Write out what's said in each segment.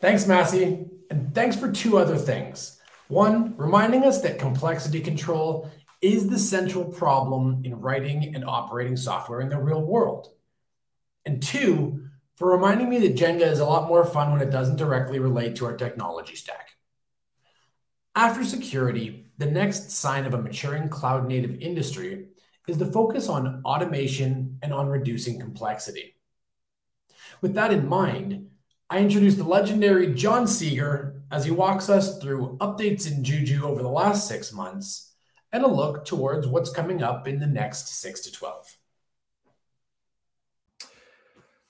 Thanks, Massey. And thanks for two other things. One, reminding us that complexity control is the central problem in writing and operating software in the real world. And two, for reminding me that Jenga is a lot more fun when it doesn't directly relate to our technology stack. After security, the next sign of a maturing cloud native industry is the focus on automation and on reducing complexity. With that in mind, I introduce the legendary Jon Seager as he walks us through updates in Juju over the last six months and a look towards what's coming up in the next six to 12.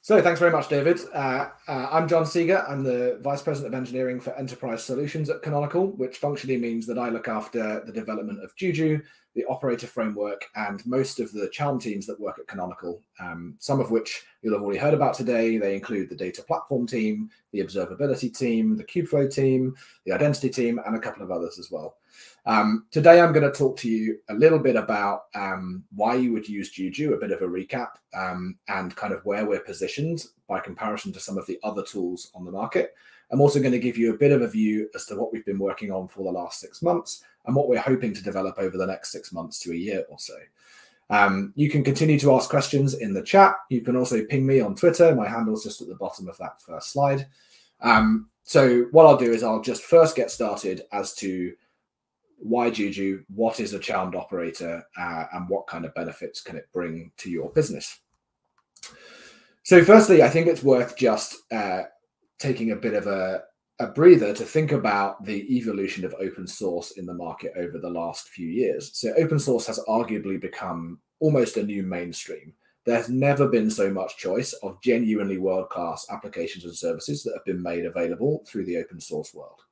So thanks very much, David. Uh, uh, I'm Jon Seager. I'm the Vice President of Engineering for Enterprise Solutions at Canonical, which functionally means that I look after the development of Juju, the operator framework, and most of the Charm teams that work at Canonical, um, some of which you'll have already heard about today. They include the data platform team, the observability team, the Kubeflow team, the identity team, and a couple of others as well. Um, today, I'm going to talk to you a little bit about um, why you would use Juju, a bit of a recap, um, and kind of where we're positioned by comparison to some of the other tools on the market. I'm also going to give you a bit of a view as to what we've been working on for the last six months and what we're hoping to develop over the next six months to a year or so. Um, you can continue to ask questions in the chat. You can also ping me on Twitter. My handle's just at the bottom of that first slide. Um, so what I'll do is I'll just first get started as to why Juju, what is a charmed operator, uh, and what kind of benefits can it bring to your business? So, firstly, I think it's worth just uh, taking a bit of a, a breather to think about the evolution of open source in the market over the last few years. So, open source has arguably become almost a new mainstream. There's never been so much choice of genuinely world class applications and services that have been made available through the open source world.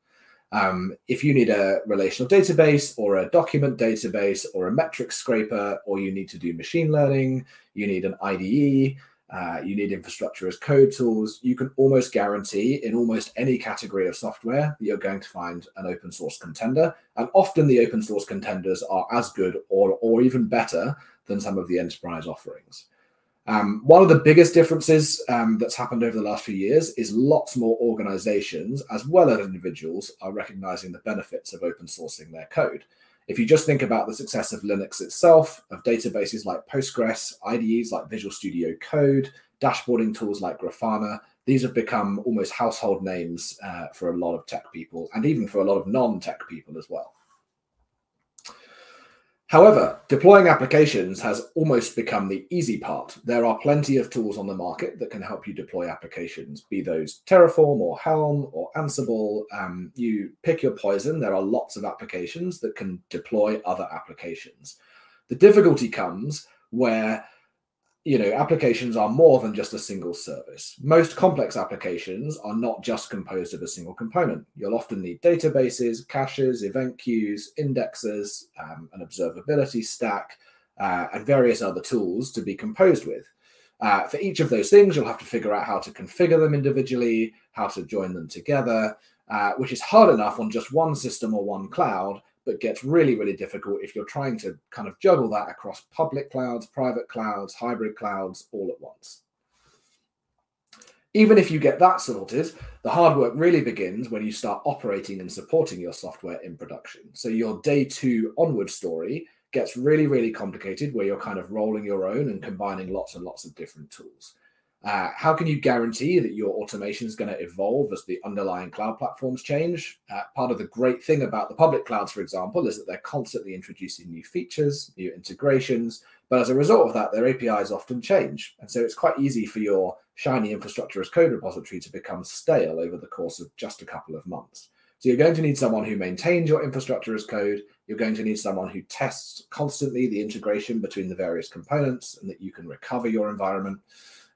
Um, if you need a relational database or a document database or a metric scraper, or you need to do machine learning, you need an IDE, uh, you need infrastructure as code tools, you can almost guarantee in almost any category of software that you're going to find an open source contender. And often the open source contenders are as good or, or even better than some of the enterprise offerings. Um, one of the biggest differences um, that's happened over the last few years is lots more organizations, as well as individuals, are recognizing the benefits of open sourcing their code. If you just think about the success of Linux itself, of databases like Postgres, IDEs like Visual Studio Code, dashboarding tools like Grafana, these have become almost household names uh, for a lot of tech people and even for a lot of non tech people as well. However, deploying applications has almost become the easy part. There are plenty of tools on the market that can help you deploy applications, be those Terraform or Helm or Ansible. Um, you pick your poison. There are lots of applications that can deploy other applications. The difficulty comes where you know, applications are more than just a single service. Most complex applications are not just composed of a single component. You'll often need databases, caches, event queues, indexes, um, an observability stack, uh, and various other tools to be composed with. Uh, for each of those things, you'll have to figure out how to configure them individually, how to join them together, uh, which is hard enough on just one system or one cloud, but gets really, really difficult if you're trying to kind of juggle that across public clouds, private clouds, hybrid clouds all at once. Even if you get that sorted, the hard work really begins when you start operating and supporting your software in production. So your day two onward story gets really, really complicated where you're kind of rolling your own and combining lots and lots of different tools. Uh, how can you guarantee that your automation is going to evolve as the underlying cloud platforms change? Uh, part of the great thing about the public clouds, for example, is that they're constantly introducing new features, new integrations. But as a result of that, their APIs often change. And so it's quite easy for your shiny infrastructure as code repository to become stale over the course of just a couple of months. So you're going to need someone who maintains your infrastructure as code. You're going to need someone who tests constantly the integration between the various components and that you can recover your environment.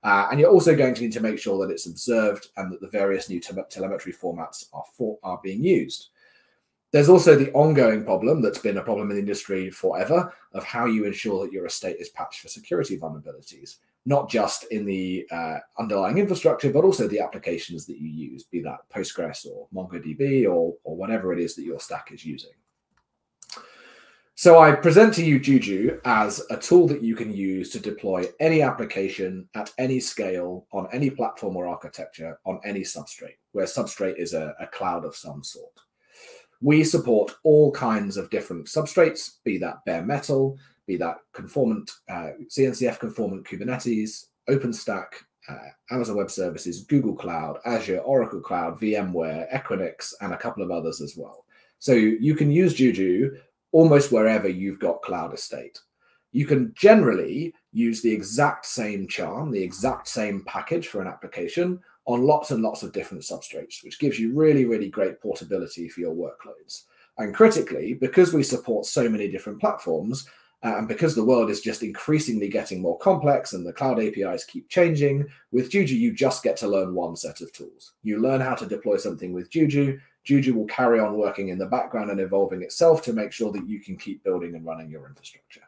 Uh, and you're also going to need to make sure that it's observed and that the various new te telemetry formats are, for, are being used. There's also the ongoing problem that's been a problem in the industry forever of how you ensure that your estate is patched for security vulnerabilities, not just in the uh, underlying infrastructure, but also the applications that you use, be that Postgres or MongoDB or, or whatever it is that your stack is using. So I present to you Juju as a tool that you can use to deploy any application at any scale on any platform or architecture on any substrate, where substrate is a, a cloud of some sort. We support all kinds of different substrates, be that bare metal, be that conformant, uh, CNCF conformant Kubernetes, OpenStack, uh, Amazon Web Services, Google Cloud, Azure, Oracle Cloud, VMware, Equinix, and a couple of others as well. So you can use Juju almost wherever you've got cloud estate. You can generally use the exact same charm, the exact same package for an application on lots and lots of different substrates, which gives you really, really great portability for your workloads. And critically, because we support so many different platforms, uh, and because the world is just increasingly getting more complex and the cloud APIs keep changing, with Juju, you just get to learn one set of tools. You learn how to deploy something with Juju. Juju will carry on working in the background and evolving itself to make sure that you can keep building and running your infrastructure.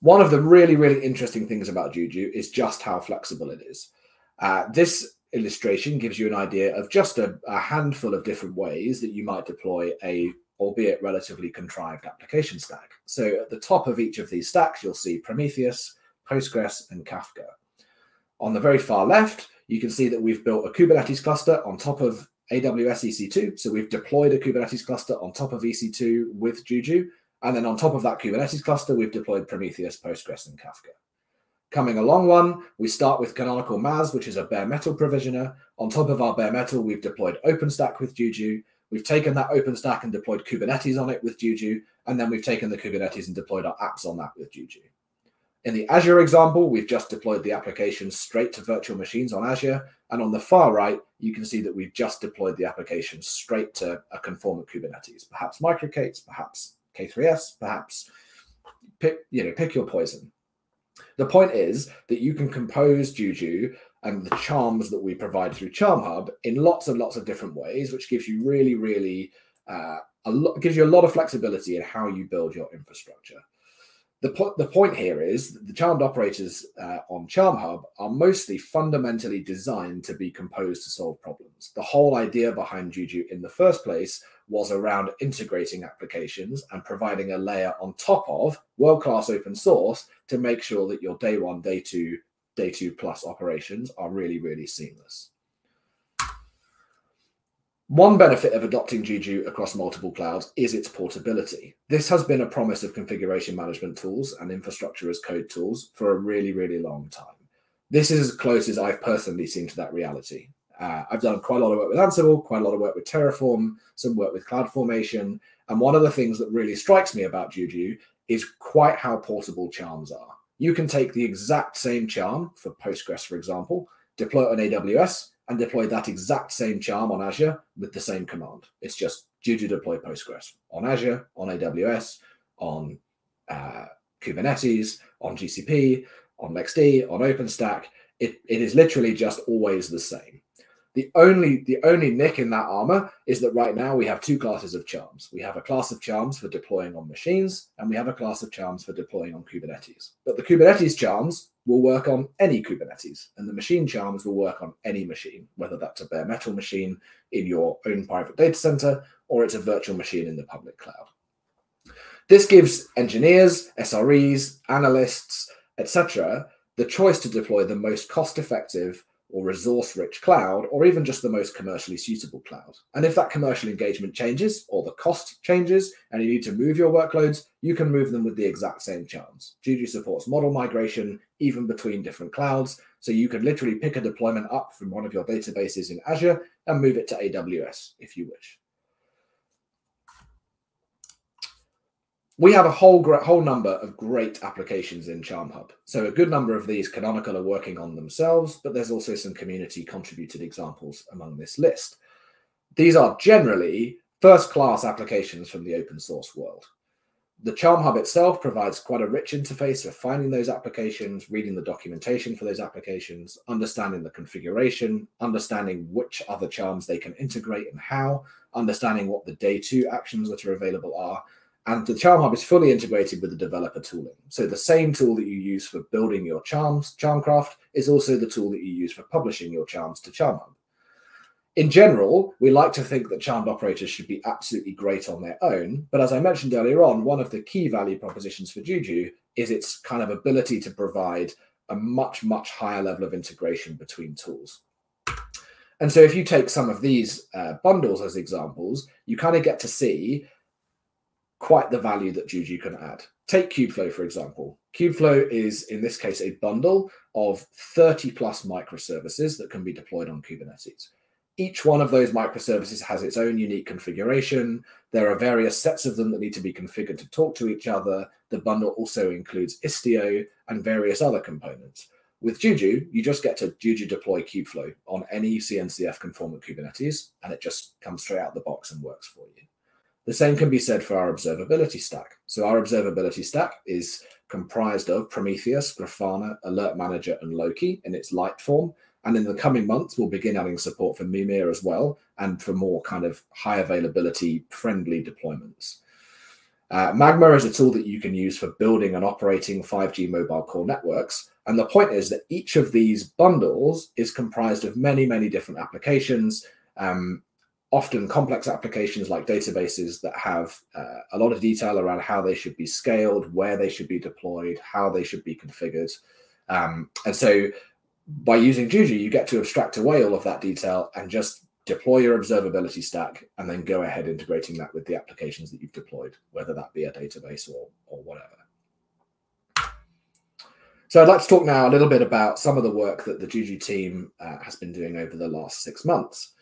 One of the really, really interesting things about Juju is just how flexible it is. Uh, this illustration gives you an idea of just a, a handful of different ways that you might deploy a albeit relatively contrived application stack. So at the top of each of these stacks, you'll see Prometheus, Postgres, and Kafka. On the very far left, you can see that we've built a Kubernetes cluster on top of AWS EC2. So we've deployed a Kubernetes cluster on top of EC2 with Juju. And then on top of that Kubernetes cluster, we've deployed Prometheus, Postgres, and Kafka. Coming along one, we start with Canonical MAAS, which is a bare metal provisioner. On top of our bare metal, we've deployed OpenStack with Juju. We've taken that OpenStack and deployed Kubernetes on it with Juju, and then we've taken the Kubernetes and deployed our apps on that with Juju. In the Azure example, we've just deployed the application straight to virtual machines on Azure. And on the far right, you can see that we've just deployed the application straight to a conformant Kubernetes, perhaps MicroK8s, perhaps K3s, perhaps pick, you know, pick your poison. The point is that you can compose Juju and the charms that we provide through Charm Hub in lots and lots of different ways, which gives you really, really uh, a lot gives you a lot of flexibility in how you build your infrastructure. The, po- the point here is that the charmed operators uh, on Charm Hub are mostly fundamentally designed to be composed to solve problems. The whole idea behind Juju in the first place was around integrating applications and providing a layer on top of world class open source to make sure that your day one, day two, day two plus operations are really, really seamless. One benefit of adopting Juju across multiple clouds is its portability. This has been a promise of configuration management tools and infrastructure as code tools for a really, really long time. This is as close as I've personally seen to that reality. Uh, I've done quite a lot of work with Ansible, quite a lot of work with Terraform, some work with CloudFormation. And one of the things that really strikes me about Juju is quite how portable charms are. You can take the exact same charm for Postgres, for example, deploy it on AWS, and deploy that exact same charm on Azure with the same command. It's just Juju deploy Postgres on Azure, on AWS, on uh, Kubernetes, on GCP, on LXD, on OpenStack. It, it is literally just always the same. The only the only nick in that armor is that right now we have two classes of charms. We have a class of charms for deploying on machines, and we have a class of charms for deploying on Kubernetes. But the Kubernetes charms will work on any Kubernetes, and the machine charms will work on any machine, whether that's a bare metal machine in your own private data center or it's a virtual machine in the public cloud. This gives engineers, SREs, analysts, etc., the choice to deploy the most cost effective or resource rich cloud, or even just the most commercially suitable cloud. And if that commercial engagement changes or the cost changes and you need to move your workloads, you can move them with the exact same charms. Juju supports model migration even between different clouds. So you can literally pick a deployment up from one of your databases in Azure and move it to AWS if you wish. We have a whole whole number of great applications in Charm Hub. So a good number of these Canonical are working on themselves, but there's also some community contributed examples among this list. These are generally first class applications from the open source world. The Charm Hub itself provides quite a rich interface for finding those applications, reading the documentation for those applications, understanding the configuration, understanding which other charms they can integrate and how, understanding what the day two actions that are available are, and the Charm Hub is fully integrated with the developer tooling. So the same tool that you use for building your charms, Charmcraft, is also the tool that you use for publishing your charms to Charm Hub. in general, we like to think that charmed operators should be absolutely great on their own. But as I mentioned earlier on, one of the key value propositions for Juju is its kind of ability to provide a much, much higher level of integration between tools. And so if you take some of these uh, bundles as examples, you kind of get to see quite the value that Juju can add. Take Kubeflow, for example. Kubeflow is, in this case, a bundle of 30 plus microservices that can be deployed on Kubernetes. Each one of those microservices has its own unique configuration. There are various sets of them that need to be configured to talk to each other. The bundle also includes Istio and various other components. With Juju, you just get to Juju deploy Kubeflow on any CNCF conformant Kubernetes, and it just comes straight out the box and works for you. The same can be said for our observability stack. So our observability stack is comprised of Prometheus, Grafana, Alert Manager, and Loki in its light form. And in the coming months, we'll begin adding support for Mimir as well, and for more kind of high availability friendly deployments. Uh, Magma is a tool that you can use for building and operating 5G mobile core networks. And the point is that each of these bundles is comprised of many, many different applications, um, often complex applications like databases that have uh, a lot of detail around how they should be scaled, where they should be deployed, how they should be configured. Um, and so by using Juju, you get to abstract away all of that detail and just deploy your observability stack and then go ahead integrating that with the applications that you've deployed, whether that be a database or, or whatever. So I'd like to talk now a little bit about some of the work that the Juju team uh, has been doing over the last six months.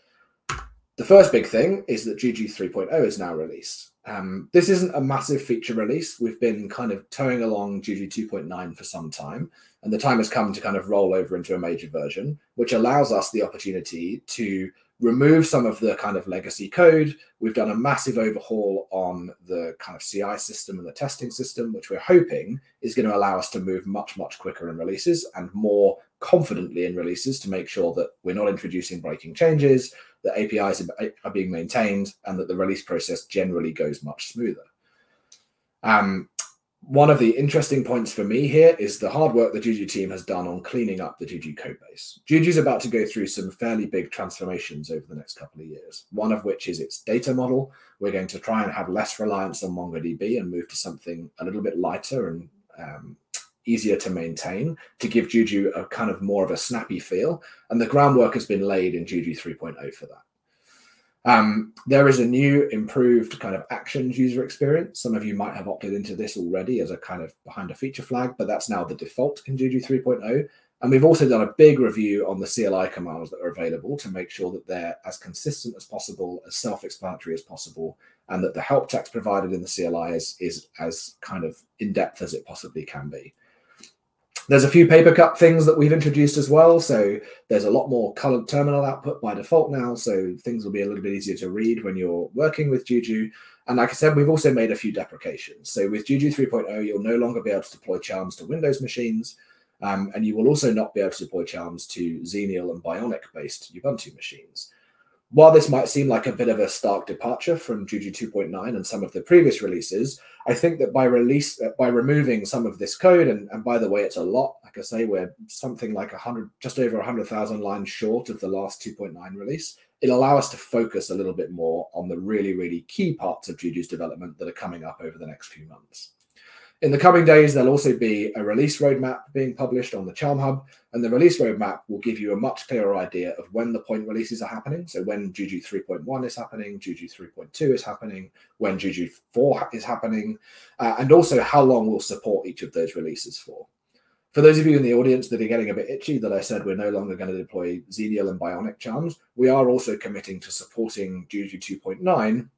The first big thing is that Juju 3.0 is now released. Um, this isn't a massive feature release. We've been kind of towing along Juju 2.9 for some time, and the time has come to kind of roll over into a major version, which allows us the opportunity to remove some of the kind of legacy code. We've done a massive overhaul on the kind of CI system and the testing system, which we're hoping is going to allow us to move much, much quicker in releases and more confidently in releases to make sure that we're not introducing breaking changes, that APIs are being maintained, and that the release process generally goes much smoother. Um, one of the interesting points for me here is the hard work the Juju team has done on cleaning up the Juju code base. Juju's about to go through some fairly big transformations over the next couple of years, one of which is its data model. We're going to try and have less reliance on MongoDB and move to something a little bit lighter and um, easier to maintain to give Juju a kind of more of a snappy feel. And the groundwork has been laid in Juju 3.0 for that. Um, there is a new improved kind of actions user experience. Some of you might have opted into this already as a kind of behind a feature flag, but that's now the default in Juju 3.0. And we've also done a big review on the CLI commands that are available to make sure that they're as consistent as possible, as self-explanatory as possible, and that the help text provided in the CLI is, is as kind of in-depth as it possibly can be. There's a few papercut things that we've introduced as well. So there's a lot more colored terminal output by default now. So things will be a little bit easier to read when you're working with Juju. And like I said, we've also made a few deprecations. So with Juju 3.0, you'll no longer be able to deploy charms to Windows machines. Um, and you will also not be able to deploy charms to Xenial and Bionic based Ubuntu machines. While this might seem like a bit of a stark departure from Juju 2.9 and some of the previous releases, I think that by release uh, by removing some of this code, and, and by the way, it's a lot. Like I say, we're something like a hundred, just over a hundred thousand lines short of the last 2.9 release. It'll allow us to focus a little bit more on the really, really key parts of Juju's development that are coming up over the next few months. In the coming days, there'll also be a release roadmap being published on the Charm Hub, and the release roadmap will give you a much clearer idea of when the point releases are happening. So when Juju 3.1 is happening, Juju 3.2 is happening, when Juju 4 is happening, uh, and also how long we'll support each of those releases for. For those of you in the audience that are getting a bit itchy that I said we're no longer going to deploy Xenial and Bionic charms, we are also committing to supporting Juju 2.9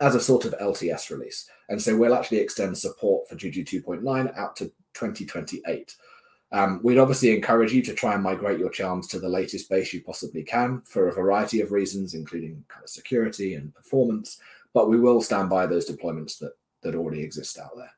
as a sort of LTS release. And so we'll actually extend support for Juju 2.9 out to 2028. Um, we'd obviously encourage you to try and migrate your charms to the latest base you possibly can for a variety of reasons, including kind of security and performance. But we will stand by those deployments that, that already exist out there.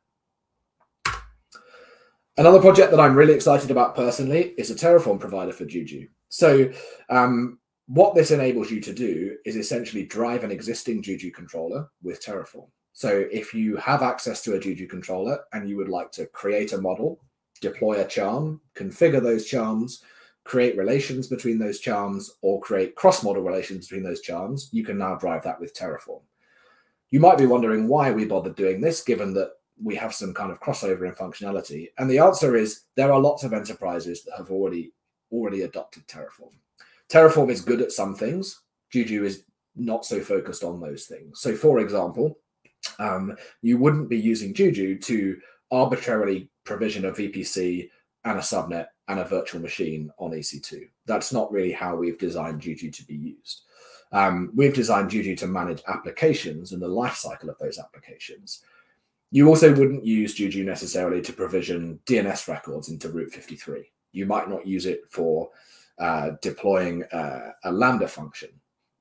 Another project that I'm really excited about personally is a Terraform provider for Juju. So um, what this enables you to do is essentially drive an existing Juju controller with Terraform. So if you have access to a Juju controller and you would like to create a model, deploy a charm, configure those charms, create relations between those charms or create cross-model relations between those charms, you can now drive that with Terraform. You might be wondering why we bothered doing this, given that we have some kind of crossover in functionality. And the answer is there are lots of enterprises that have already already adopted Terraform. Terraform is good at some things. Juju is not so focused on those things. So, for example, um, you wouldn't be using Juju to arbitrarily provision a VPC and a subnet and a virtual machine on EC2. That's not really how we've designed Juju to be used. Um, we've designed Juju to manage applications and the lifecycle of those applications. You also wouldn't use Juju necessarily to provision DNS records into Route 53. You might not use it for uh, deploying uh, a Lambda function.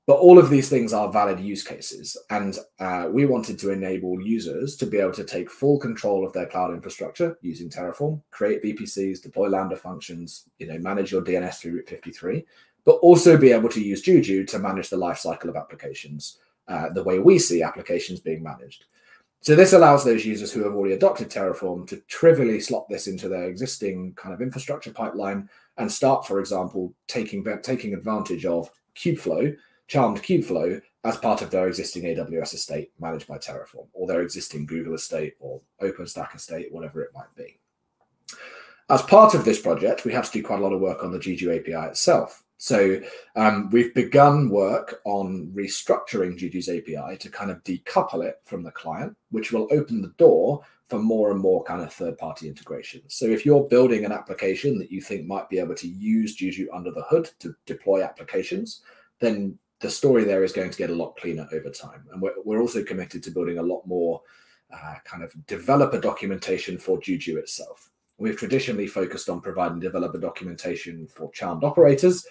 But all of these things are valid use cases. And uh, we wanted to enable users to be able to take full control of their cloud infrastructure using Terraform, create VPCs, deploy Lambda functions, you know, manage your DNS through Route 53, but also be able to use Juju to manage the lifecycle of applications uh, the way we see applications being managed. So this allows those users who have already adopted Terraform to trivially slot this into their existing kind of infrastructure pipeline and start, for example, taking taking advantage of Kubeflow charmed Kubeflow as part of their existing AWS estate managed by Terraform or their existing Google estate or OpenStack estate, whatever it might be. As part of this project, we had to do quite a lot of work on the Juju API itself. So um, we've begun work on restructuring Juju's API to kind of decouple it from the client, which will open the door for more and more kind of third-party integrations. So if you're building an application that you think might be able to use Juju under the hood to deploy applications, then the story there is going to get a lot cleaner over time. And we're, we're also committed to building a lot more uh, kind of developer documentation for Juju itself. We've traditionally focused on providing developer documentation for charmed operators,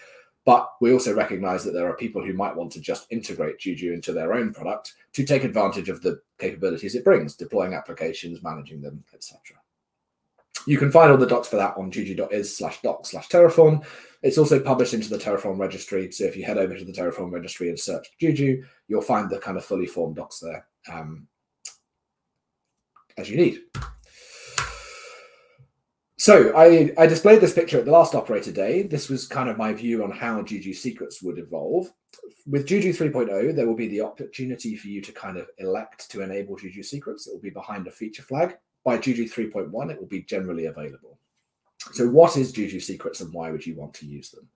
but we also recognize that there are people who might want to just integrate Juju into their own product to take advantage of the capabilities it brings, deploying applications, managing them, etc. You can find all the docs for that on juju.is slash docs slash Terraform. It's also published into the Terraform registry. So if you head over to the Terraform registry and search Juju, you'll find the kind of fully formed docs there um, as you need. So I, I displayed this picture at the last operator day. This was kind of my view on how Juju secrets would evolve. With Juju 3.0, there will be the opportunity for you to kind of elect to enable Juju secrets. It will be behind a feature flag. By Juju 3.1, it will be generally available. So, what is Juju Secrets and why would you want to use them?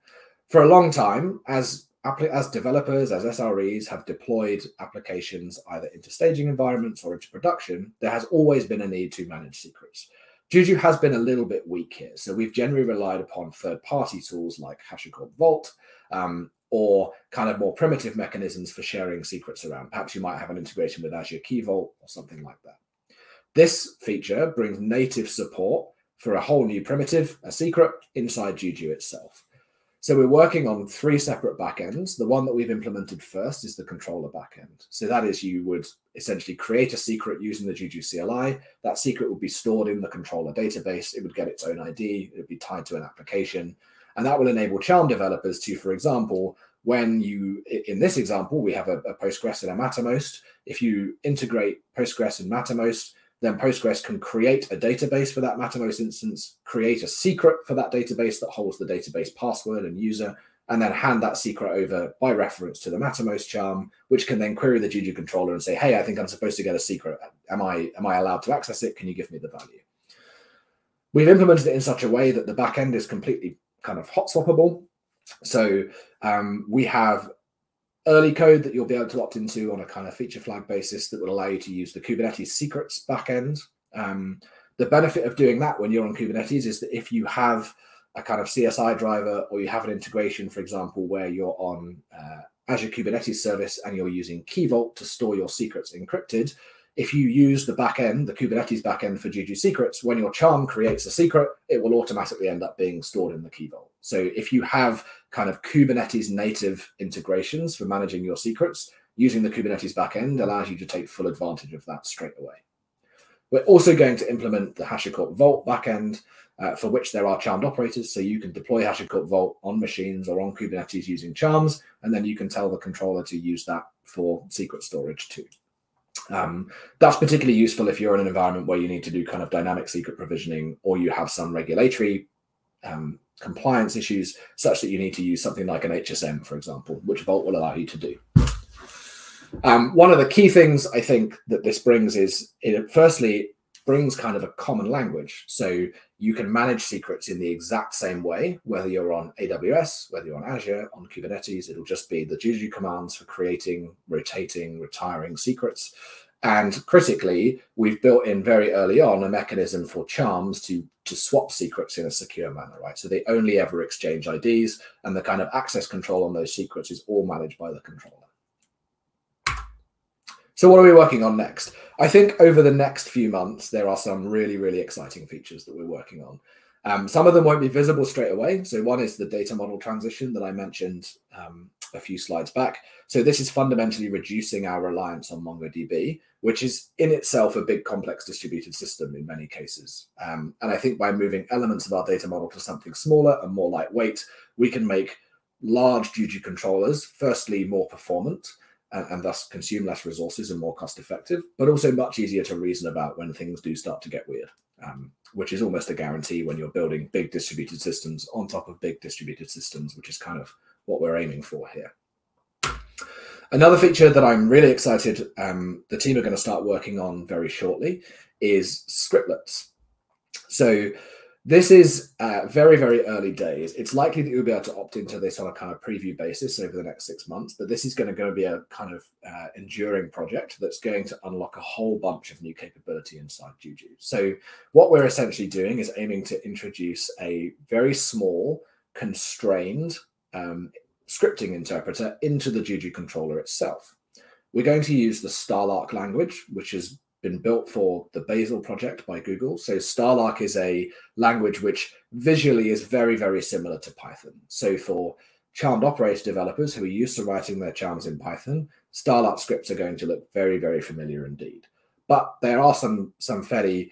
For a long time, as as developers, as SREs have deployed applications either into staging environments or into production, there has always been a need to manage secrets. Juju has been a little bit weak here. So we've generally relied upon third party tools like HashiCorp Vault um, or kind of more primitive mechanisms for sharing secrets around. Perhaps you might have an integration with Azure Key Vault or something like that. This feature brings native support for a whole new primitive, a secret, inside Juju itself. So we're working on three separate backends. The one that we've implemented first is the controller backend. So that is you would essentially create a secret using the Juju CLI. That secret would be stored in the controller database. It would get its own ID. It would be tied to an application. And that will enable Charm developers to, for example, when you, in this example, we have a, a Postgres and a Mattermost. If you integrate Postgres and Mattermost, then Postgres can create a database for that Mattermost instance, create a secret for that database that holds the database password and user, and then hand that secret over by reference to the Mattermost charm, which can then query the Juju controller and say, "Hey, I think I'm supposed to get a secret. Am I am I allowed to access it? Can you give me the value?" We've implemented it in such a way that the backend is completely kind of hot swappable. So um, we have early code that you'll be able to opt into on a kind of feature flag basis that will allow you to use the Kubernetes secrets backend. Um, the benefit of doing that when you're on Kubernetes is that if you have a kind of CSI driver or you have an integration, for example, where you're on uh, Azure Kubernetes service and you're using Key Vault to store your secrets encrypted, if you use the backend, the Kubernetes backend for Juju Secrets, when your charm creates a secret, it will automatically end up being stored in the Key Vault. So if you have kind of Kubernetes native integrations for managing your secrets, using the Kubernetes backend allows you to take full advantage of that straight away. We're also going to implement the HashiCorp Vault backend, uh, for which there are charmed operators. So you can deploy HashiCorp Vault on machines or on Kubernetes using charms, and then you can tell the controller to use that for secret storage too. Um, that's particularly useful if you're in an environment where you need to do kind of dynamic secret provisioning or you have some regulatory um, compliance issues such that you need to use something like an HSM, for example, which Vault will allow you to do. Um, one of the key things I think that this brings is it firstly brings kind of a common language. So you can manage secrets in the exact same way, whether you're on AWS, whether you're on Azure, on Kubernetes, it'll just be the Juju commands for creating, rotating, retiring secrets. And critically, we've built in very early on a mechanism for charms to, to swap secrets in a secure manner, right? So they only ever exchange IDs, and the kind of access control on those secrets is all managed by the controller. So what are we working on next? I think over the next few months, there are some really, really exciting features that we're working on. Um, some of them won't be visible straight away. So one is the data model transition that I mentioned um, a few slides back. So this is fundamentally reducing our reliance on MongoDB, which is in itself a big complex distributed system in many cases. Um, and I think by moving elements of our data model to something smaller and more lightweight, we can make large Juju controllers, firstly, more performant, and, and, thus consume less resources and more cost effective, but also much easier to reason about when things do start to get weird, um, which is almost a guarantee when you're building big distributed systems on top of big distributed systems, which is kind of what we're aiming for here. Another feature that I'm really excited um, the team are going to start working on very shortly is scriptlets. So this is uh, very, very early days. It's likely that you'll be able to opt into this on a kind of preview basis over the next six months, but this is going to go be a kind of uh, enduring project that's going to unlock a whole bunch of new capability inside Juju. So what we're essentially doing is aiming to introduce a very small, constrained um, scripting interpreter into the Juju controller itself. We're going to use the Starlark language, which is been built for the Bazel project by Google. So Starlark is a language which visually is very, very similar to Python. So for charmed operator developers who are used to writing their charms in Python, Starlark scripts are going to look very, very familiar indeed. But there are some, some fairly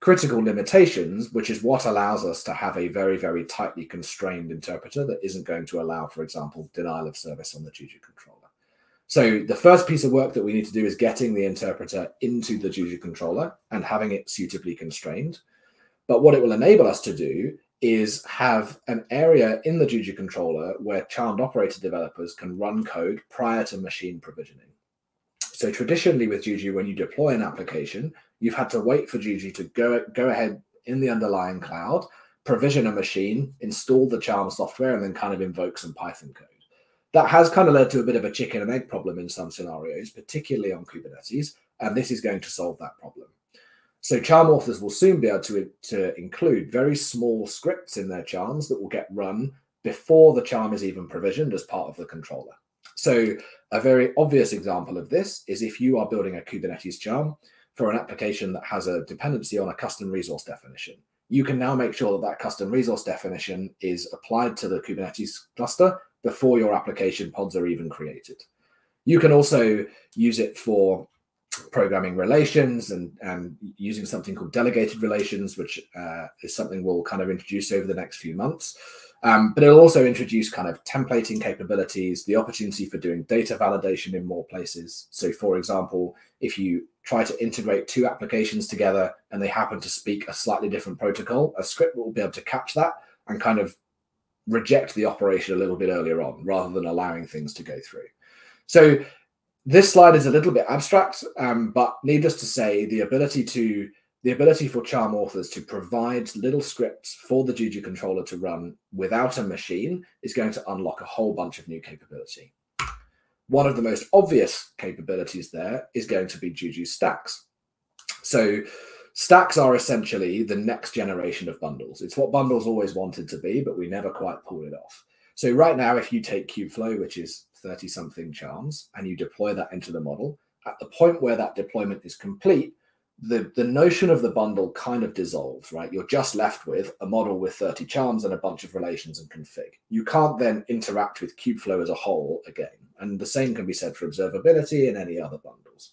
critical limitations, which is what allows us to have a very, very tightly constrained interpreter that isn't going to allow, for example, denial of service on the Juju controller. So the first piece of work that we need to do is getting the interpreter into the Juju controller and having it suitably constrained. But what it will enable us to do is have an area in the Juju controller where charmed operator developers can run code prior to machine provisioning. So traditionally with Juju, when you deploy an application, you've had to wait for Juju to go, go ahead in the underlying cloud, provision a machine, install the charm software, and then kind of invoke some Python code that has kind of led to a bit of a chicken and egg problem in some scenarios, particularly on Kubernetes, and this is going to solve that problem. So charm authors will soon be able to, to include very small scripts in their charms that will get run before the charm is even provisioned as part of the controller. So a very obvious example of this is if you are building a Kubernetes charm for an application that has a dependency on a custom resource definition, you can now make sure that that custom resource definition is applied to the Kubernetes cluster before your application pods are even created. You can also use it for programming relations and, and using something called delegated relations, which uh, is something we'll kind of introduce over the next few months. Um, but it'll also introduce kind of templating capabilities, the opportunity for doing data validation in more places. So, for example, if you try to integrate two applications together and they happen to speak a slightly different protocol, a script will be able to catch that and kind of reject the operation a little bit earlier on rather than allowing things to go through. So this slide is a little bit abstract, um, but needless to say, the ability to the ability for charm authors to provide little scripts for the Juju controller to run without a machine is going to unlock a whole bunch of new capability. One of the most obvious capabilities there is going to be Juju stacks. So Stacks are essentially the next generation of bundles. It's what bundles always wanted to be, but we never quite pulled it off. So right now, if you take Kubeflow, which is 30 something charms, and you deploy that into the model, at the point where that deployment is complete, the, the notion of the bundle kind of dissolves, right? You're just left with a model with 30 charms and a bunch of relations and config. You can't then interact with Kubeflow as a whole again. And the same can be said for observability and any other bundles.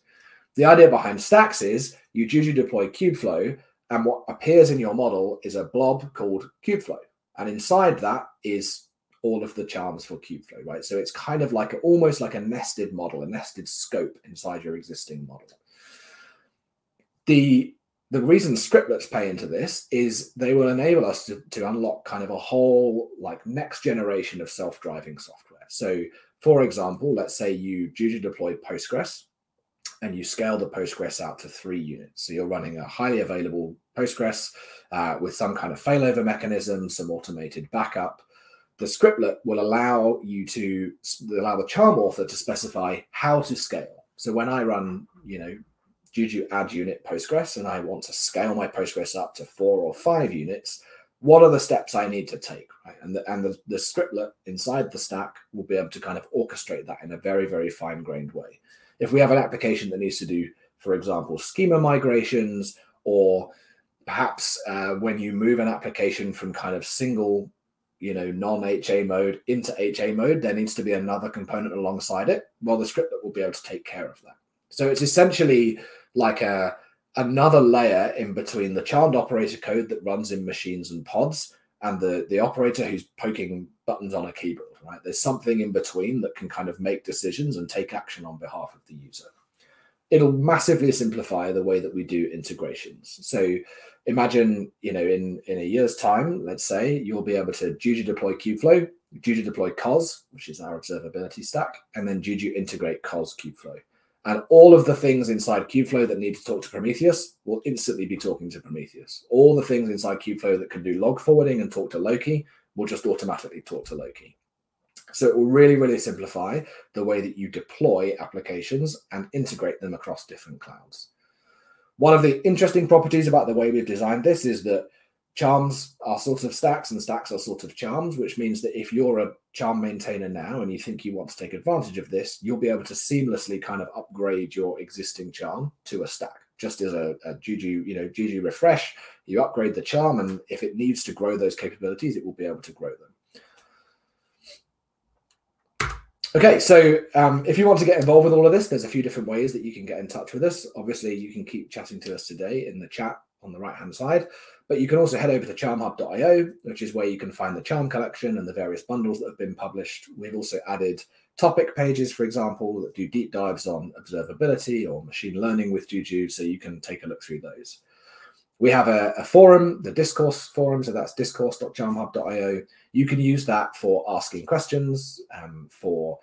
The idea behind stacks is you usually deploy Kubeflow, and what appears in your model is a blob called Kubeflow. And inside that is all of the charms for Kubeflow, right? So it's kind of like almost like a nested model, a nested scope inside your existing model. The the reason scriptlets pay into this is they will enable us to, to unlock kind of a whole like next generation of self-driving software. So for example, let's say you Juju deploy Postgres and you scale the Postgres out to three units. So you're running a highly available Postgres uh, with some kind of failover mechanism, some automated backup. The scriptlet will allow you to allow the charm author to specify how to scale. So when I run, you know, Juju add unit Postgres and I want to scale my Postgres up to four or five units, what are the steps I need to take? Right? And the, and the, the scriptlet inside the stack will be able to kind of orchestrate that in a very, very fine grained way. If we have an application that needs to do, for example, schema migrations, or perhaps uh, when you move an application from kind of single, you know, non-HA mode into HA mode, there needs to be another component alongside it. Well, the scriptlet will be able to take care of that. So it's essentially like a another layer in between the charmed operator code that runs in machines and pods and the the operator who's poking buttons on a keyboard right? There's something in between that can kind of make decisions and take action on behalf of the user. It'll massively simplify the way that we do integrations. So imagine you know in in a year's time let's say you'll be able to juju deploy kubeflow juju deploy cos which is our observability stack and then juju integrate cos kubeflow and all of the things inside Kubeflow that need to talk to Prometheus will instantly be talking to Prometheus. All the things inside Kubeflow that can do log forwarding and talk to Loki will just automatically talk to Loki. So it will really, really simplify the way that you deploy applications and integrate them across different clouds. One of the interesting properties about the way we've designed this is that charms are sort of stacks and stacks are sort of charms, which means that if you're a charm maintainer now and you think you want to take advantage of this, you'll be able to seamlessly kind of upgrade your existing charm to a stack. Just as a, a Juju, you know, Juju refresh, you upgrade the charm, and if it needs to grow those capabilities, it will be able to grow them. Okay, so um, if you want to get involved with all of this, there's a few different ways that you can get in touch with us. Obviously, you can keep chatting to us today in the chat on the right hand side. But you can also head over to charmhub.io, which is where you can find the charm collection and the various bundles that have been published. We've also added topic pages, for example, that do deep dives on observability or machine learning with Juju, so you can take a look through those. We have a, a forum, the discourse forum, so that's discourse.charmhub.io. You can use that for asking questions, um, for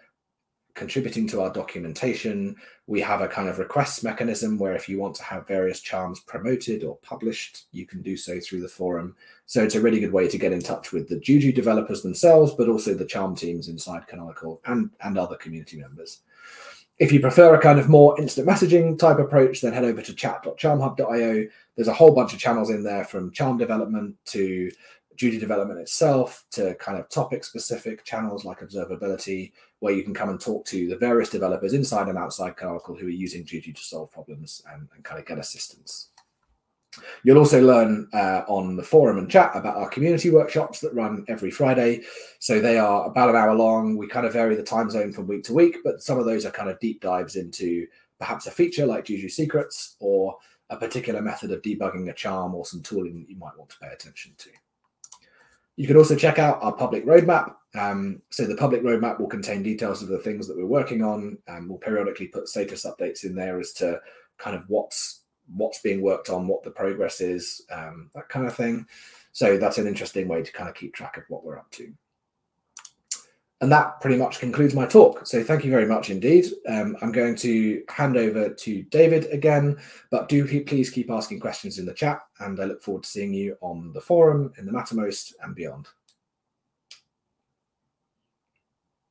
contributing to our documentation. We have a kind of requests mechanism where if you want to have various charms promoted or published, you can do so through the forum. So it's a really good way to get in touch with the Juju developers themselves, but also the charm teams inside Canonical and, and other community members. If you prefer a kind of more instant messaging type approach, then head over to chat.charmhub.io. There's a whole bunch of channels in there from charm development to Juju development itself to kind of topic specific channels like observability, where you can come and talk to the various developers inside and outside Canonical who are using Juju to solve problems and, and kind of get assistance. You'll also learn uh, on the forum and chat about our community workshops that run every Friday. So they are about an hour long. We kind of vary the time zone from week to week, but some of those are kind of deep dives into perhaps a feature like Juju Secrets or a particular method of debugging a charm or some tooling that you might want to pay attention to. You can also check out our public roadmap. Um, so the public roadmap will contain details of the things that we're working on, and we'll periodically put status updates in there as to kind of what's what's being worked on, what the progress is, um, that kind of thing. So that's an interesting way to kind of keep track of what we're up to. And that pretty much concludes my talk. So thank you very much indeed. Um, I'm going to hand over to David again, but do please keep asking questions in the chat. And I look forward to seeing you on the forum, in the Mattermost, and beyond.